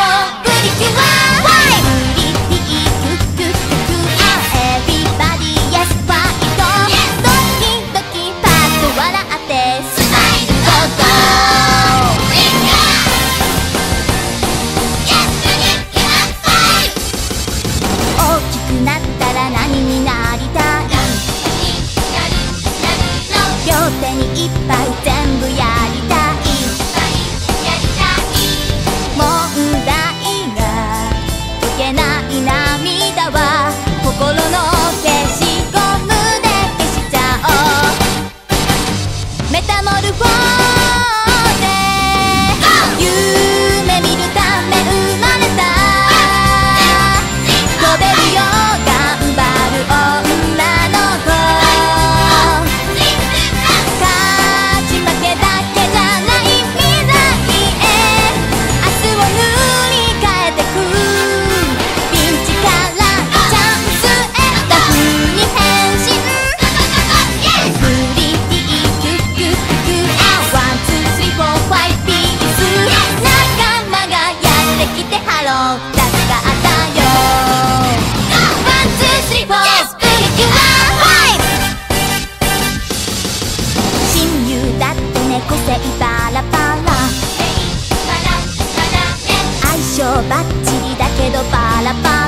나 vedo pala pala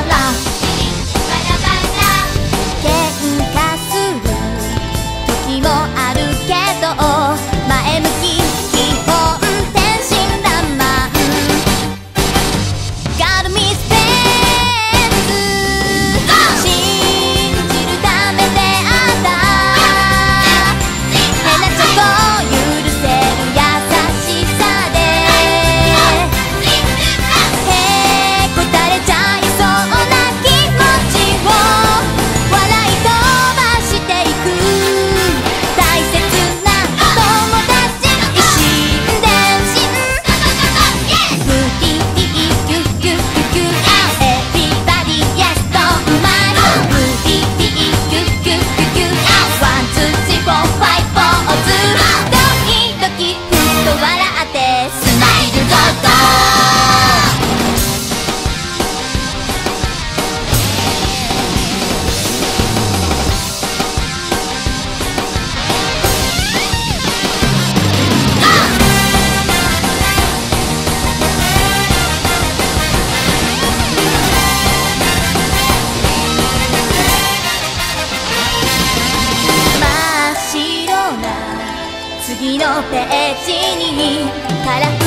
ページに